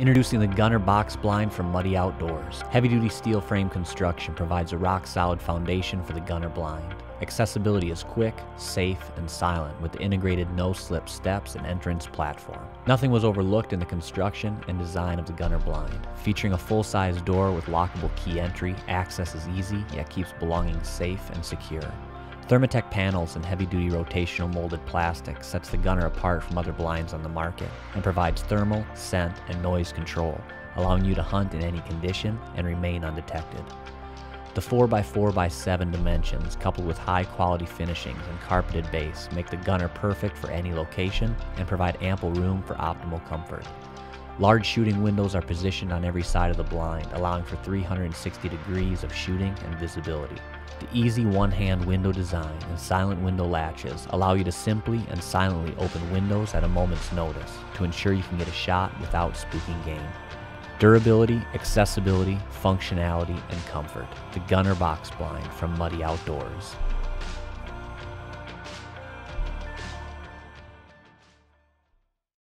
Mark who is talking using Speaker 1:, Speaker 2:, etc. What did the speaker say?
Speaker 1: Introducing the Gunner Box Blind from Muddy Outdoors. Heavy duty steel frame construction provides a rock solid foundation for the Gunner Blind. Accessibility is quick, safe, and silent with the integrated no-slip steps and entrance platform. Nothing was overlooked in the construction and design of the Gunner Blind. Featuring a full-size door with lockable key entry, access is easy yet keeps belongings safe and secure. Therma-Tek panels and heavy-duty rotational molded plastic sets the Gunner apart from other blinds on the market and provides thermal, scent, and noise control, allowing you to hunt in any condition and remain undetected. The 4x4x7 dimensions, coupled with high quality finishings and carpeted base, make the Gunner perfect for any location and provide ample room for optimal comfort. Large shooting windows are positioned on every side of the blind, allowing for 360 degrees of shooting and visibility. The easy one-hand window design and silent window latches allow you to simply and silently open windows at a moment's notice to ensure you can get a shot without spooking game. Durability, accessibility, functionality, and comfort. The Gunner Box Blind from Muddy Outdoors.